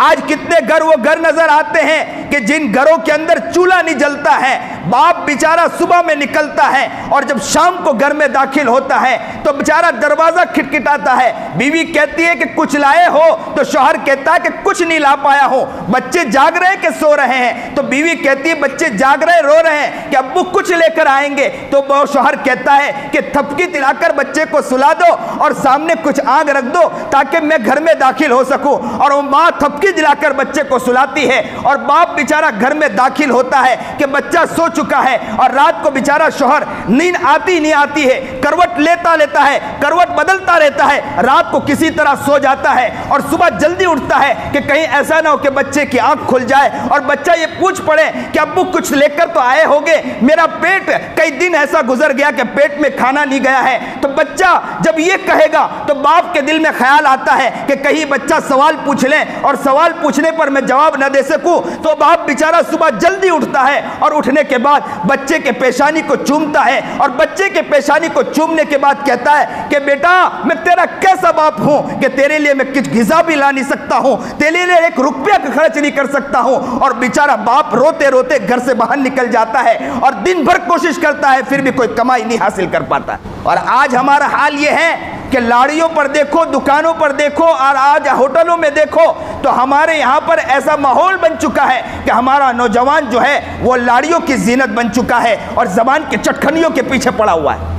आज कितने घर वो घर नज़र आते हैं कि जिन घरों के अंदर चूल्हा नहीं जलता है, बाप बेचारा सुबह में निकलता है और जब शाम को घर में दाखिल होता है तो बेचारा दरवाज़ा खिटखिटाता है। बीवी कहती है कि कुछ लाए हो तो शोहर कहता है कि कुछ नहीं ला पाया हो। बच्चे जाग रहे हैं कि सो रहे हैं? तो बीवी कहती है, बच्चे जाग रहे, रो रहे हैं कि अब्बू कुछ लेकर आएँगे। तो शोहर कहता है कि थपकी दिलाकर बच्चे को सुला दो और सामने कुछ आग रख दो ताकि मैं घर में दाखिल हो सकूँ। और वो माँ थपकी दिलाकर बच्चे को सुलाती है और बाप बेचारा घर में दाखिल होता है कि बच्चा सो चुका है और रात को बेचारा शोहर नींद आती नहीं आती है, करवट लेता लेता है, करवट बदलता रहता है, रात को किसी तरह सो जाता है और सुबह जल्दी उठता है कि कहीं ऐसा ना हो कि बच्चे की आँख खुल जाए और बच्चा ये पूछ पड़े कि अब्बू कुछ लेकर तो आए होगे? मेरा पेट कई दिन ऐसा गुजर गया कि पेट में खाना नहीं गया है। तो बच्चा जब ये कहेगा तो बाप के दिल में ख्याल आता है कि कहीं बच्चा सवाल पूछ ले और सवाल पूछने पर मैं जवाब न दे सकूँ तो बाप बेचारा सुबह जल्दी उठता है और उठने के बाद बच्चे के पेशानी को चूमता है और बच्चे के पेशानी को चूमने के बाद कहता है कि बेटा, मैं तेरा कैसा बाप हूँ कि तेरे लिए मैं कुछ गिजा भी ला नहीं सकता हूँ, तेरे लिए एक रुपया का खर्च नहीं कर सकता हूँ। और बेचारा बाप रोते रोते घर से बाहर निकल जाता है और दिन भर कोशिश करता है, फिर भी कोई कमाई नहीं हासिल कर पाता। और आज हमारा हाल ये है कि लाड़ियों पर देखो, दुकानों पर देखो और आज होटलों में देखो तो हमारे यहाँ पर ऐसा माहौल बन चुका है कि हमारा नौजवान जो है, वो लाड़ियों की जीनत बन चुका है और जबान के चटखनियों के पीछे पड़ा हुआ है।